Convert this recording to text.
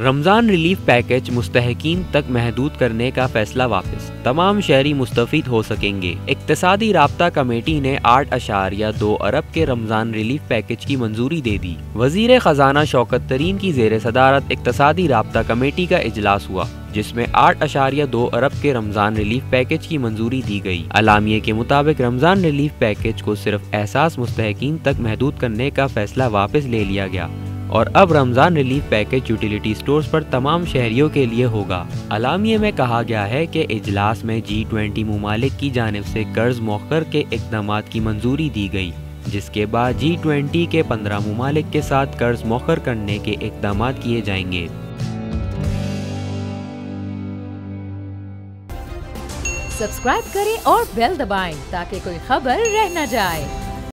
Ramzan relief package मुस्तकिन तक महदूद करने का फैसला वापस। तमाम शहरी मुस्तफ़ हो सकेंगे। इकतसादी रबता कमेटी ने आठ अशार या दो अरब के रमज़ान रिलीफ पैकेज की मंजूरी दे दी। वज़ीर ख़जाना शौकत तरीन की जेर सदारत इकतसादी रबता कमेटी का इजलास हुआ, जिसमें आठ अशारिया दो अरब के रमज़ान रिलीफ पैकेज की मंजूरी दी गई। अलामिये के मुताबिक रमज़ान रिलीफ पैकेज को सिर्फ़ एहसास मुस्तकिन तक महदूद करने का फैसला वापस ले लिया गया। और अब Ramzan relief package utility stores पर तमाम शहरियों के लिए होगा। अलामिये में कहा गया है कि इजलास में जी ट्वेंटी ममालिक की जानब से कर्ज मौखर के इकदाम की मंजूरी दी गई, जिसके बाद जी ट्वेंटी के पंद्रह ममालिक के साथ कर्ज मौखर करने के इकदाम किए जाएँगे। सब्सक्राइब करें और बेल दबाएँ ताकि कोई खबर रह न जाए।